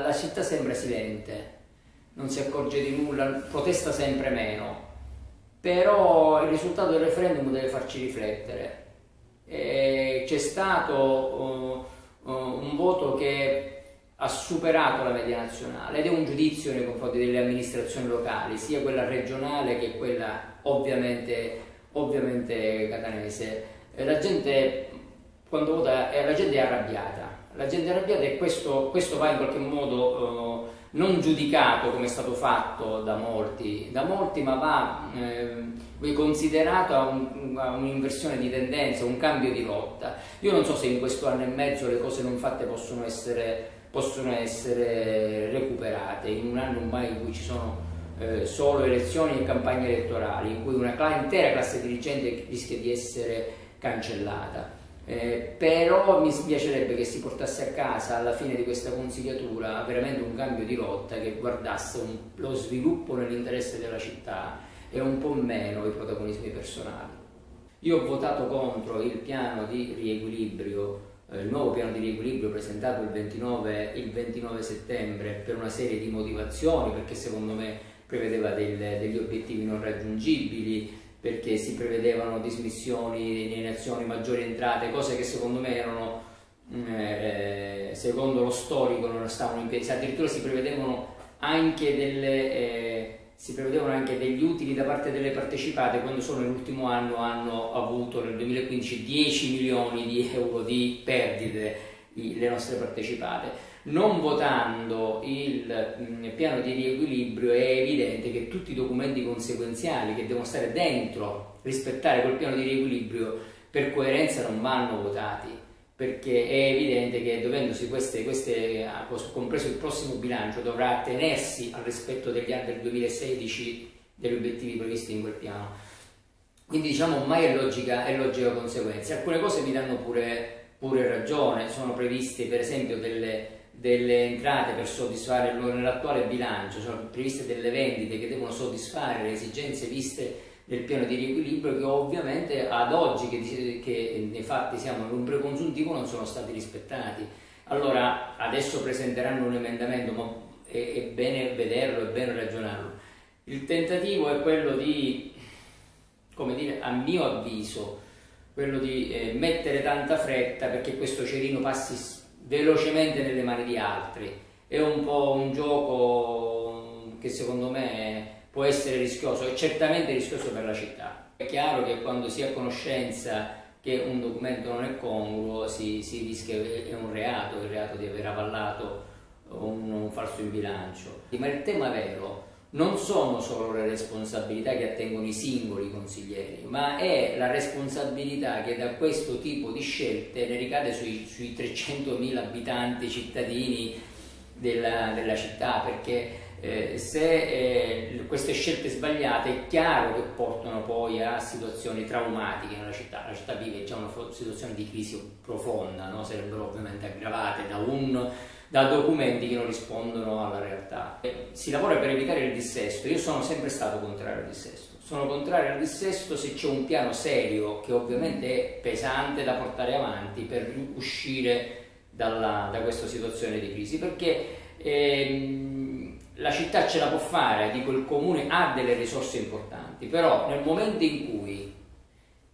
la, città sembra silente, non si accorge di nulla, protesta sempre meno, però il risultato del referendum deve farci riflettere. C'è stato uh, uh, un voto che ha superato la media nazionale ed è un giudizio nei confronti delle amministrazioni locali, sia quella regionale che quella ovviamente, ovviamente catanese. La gente quando vota, eh, la gente è arrabbiata, la gente arrabbiata e questo, questo va in qualche modo eh, non giudicato come è stato fatto da molti, da molti ma va eh, considerato a, un, a, un'inversione di tendenza, un cambio di rotta. Io non so se in questo anno e mezzo le cose non fatte possono essere, possono essere recuperate, in un anno ormai in cui ci sono eh, solo elezioni e campagne elettorali, in cui una intera classe dirigente rischia di essere cancellata. Eh, però mi piacerebbe che si portasse a casa alla fine di questa consigliatura veramente un cambio di rotta che guardasse un, lo sviluppo nell'interesse della città e un po' meno i protagonismi personali. Io ho votato contro il piano di riequilibrio, eh, il nuovo piano di riequilibrio presentato il 29, il 29, settembre per una serie di motivazioni, perché secondo me prevedeva del, degli obiettivi non raggiungibili, perché si prevedevano dismissioni nelle nazioni, maggiori entrate, cose che secondo me erano, mm, eh, secondo lo storico, non stavano in piedi, addirittura si prevedevano anche delle... Eh, si prevedevano anche degli utili da parte delle partecipate quando solo nell'ultimo anno hanno avuto nel 2015 10 milioni di euro di perdite le nostre partecipate non votando il mm, piano di riequilibrio è evidente che tutti i documenti conseguenziali che devono stare dentro, rispettare quel piano di riequilibrio, per coerenza non vanno votati, perché è evidente che dovendosi queste, queste ah, compreso il prossimo bilancio, dovrà attenersi al rispetto degli anni del 2016 degli obiettivi previsti in quel piano. Quindi diciamo mai è logica, è logica conseguenza. Alcune cose mi danno pure, pure ragione, sono previste per esempio delle delle entrate per soddisfare nell'attuale bilancio, sono previste delle vendite che devono soddisfare le esigenze viste nel piano di riequilibrio che ovviamente ad oggi che, che nei fatti siamo in un precongiuntivo non sono stati rispettati. Allora adesso presenteranno un emendamento, ma è, è bene vederlo, è bene ragionarlo. Il tentativo è quello di, come dire, a mio avviso, quello di eh, mettere tanta fretta perché questo cerino passi velocemente nelle mani di altri. È un po' un gioco che secondo me può essere rischioso e certamente rischioso per la città. È chiaro che quando si ha conoscenza che un documento non è congruo si, si rischia, è un reato, il reato di aver avallato un, un falso in bilancio. Ma il tema vero non sono solo le responsabilità che attengono i singoli consiglieri, ma è la responsabilità che da questo tipo di scelte ne ricade sui, sui 300.000 abitanti cittadini della, della città, perché eh, se eh, queste scelte sbagliate è chiaro che portano poi a situazioni traumatiche nella città. La città vive già una situazione di crisi profonda, no? sarebbero ovviamente aggravate da un da documenti che non rispondono alla realtà. Si lavora per evitare il dissesto, io sono sempre stato contrario al dissesto, sono contrario al dissesto se c'è un piano serio che ovviamente è pesante da portare avanti per uscire dalla, da questa situazione di crisi, perché ehm, la città ce la può fare, dico il comune ha delle risorse importanti, però nel momento in cui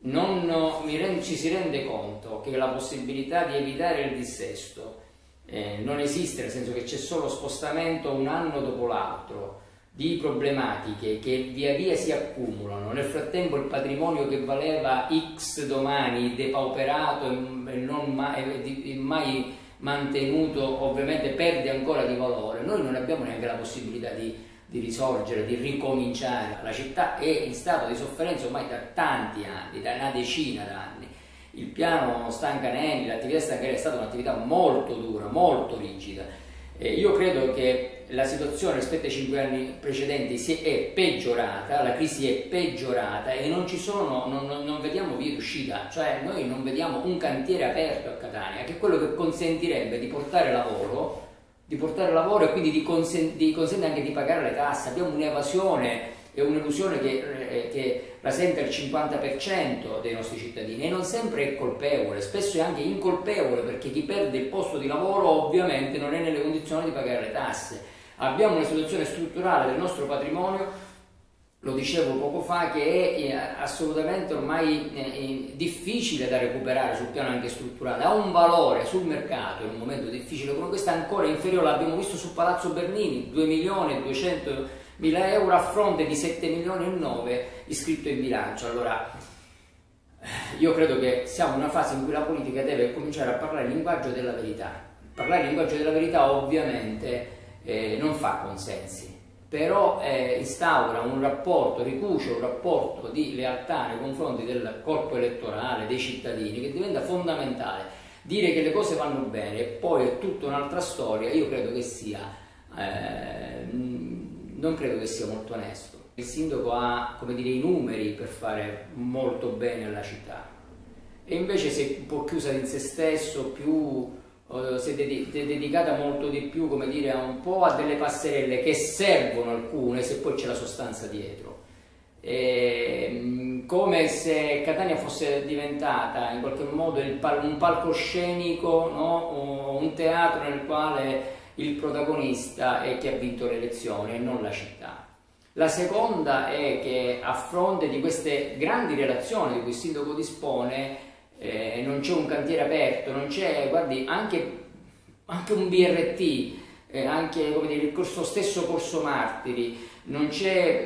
non rende, ci si rende conto che la possibilità di evitare il dissesto eh, non esiste, nel senso che c'è solo spostamento un anno dopo l'altro di problematiche che via via si accumulano. Nel frattempo il patrimonio che valeva X domani depauperato e non mai, mai mantenuto ovviamente perde ancora di valore. Noi non abbiamo neanche la possibilità di, di risorgere, di ricominciare. La città è in stato di sofferenza ormai da tanti anni, da una decina d'anni il piano Stancanelli, l'attività Stancanelli è stata un'attività molto dura, molto rigida. Eh, io credo che la situazione rispetto ai cinque anni precedenti si è peggiorata, la crisi è peggiorata e non ci sono, non, non vediamo via d'uscita, cioè noi non vediamo un cantiere aperto a Catania, che è quello che consentirebbe di portare lavoro, di portare lavoro e quindi di, consen- di consentire anche di pagare le tasse. Abbiamo un'evasione è un'illusione che, eh, che rasenta il 50% dei nostri cittadini e non sempre è colpevole, spesso è anche incolpevole perché chi perde il posto di lavoro ovviamente non è nelle condizioni di pagare le tasse. Abbiamo una situazione strutturale del nostro patrimonio lo dicevo poco fa, che è eh, assolutamente ormai eh, difficile da recuperare sul piano anche strutturale, ha un valore sul mercato in un momento difficile come questo ancora inferiore, l'abbiamo visto su Palazzo Bernini, 2 milioni e 200 mila euro a fronte di 7 milioni e 9 iscritto in bilancio. Allora, io credo che siamo in una fase in cui la politica deve cominciare a parlare il linguaggio della verità. Parlare il linguaggio della verità ovviamente eh, non fa consensi, però eh, instaura un rapporto, ricuce un rapporto di lealtà nei confronti del corpo elettorale, dei cittadini, che diventa fondamentale. Dire che le cose vanno bene e poi è tutta un'altra storia, io credo che sia, eh, non credo che sia molto onesto. Il sindaco ha dire, i numeri per fare molto bene alla città e invece si è un po' chiusa in se stesso, più eh, si è, dedicata molto di più dire, a un po' a delle passerelle che servono alcune se poi c'è la sostanza dietro. E, ehm, come se Catania fosse diventata in qualche modo pal un palcoscenico, no? un teatro nel quale il protagonista è chi ha vinto le elezioni e non la città. La seconda è che a fronte di queste grandi relazioni di cui il sindaco dispone, eh, non c'è un cantiere aperto, non c'è, guardi, anche, anche un BRT, eh, anche dire, il corso, stesso corso Martiri, non,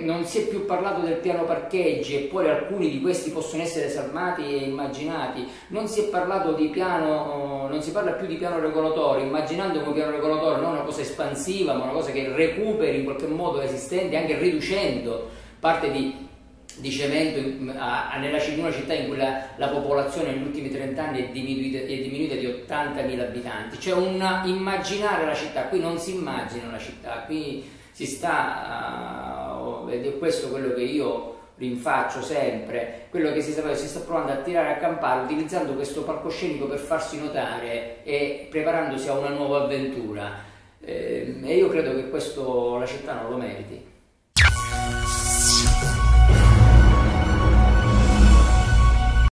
non, si è più parlato del piano parcheggi e poi alcuni di questi possono essere salvati e immaginati, non si è parlato di piano, non si parla più di piano regolatorio, immaginando come piano regolatorio non una cosa espansiva, ma una cosa che recuperi in qualche modo l'esistente, anche riducendo parte di di cemento in, a, a, nella, una città in cui la, la popolazione negli ultimi 30 anni è diminuita, è diminuita di 80.000 abitanti, cioè un immaginare la città, qui non si immagina la città, qui si sta, uh, ed è questo quello che io rinfaccio sempre, quello che si sta, si sta provando a tirare a campare utilizzando questo palcoscenico per farsi notare e preparandosi a una nuova avventura. Eh, e io credo che questo la città non lo meriti.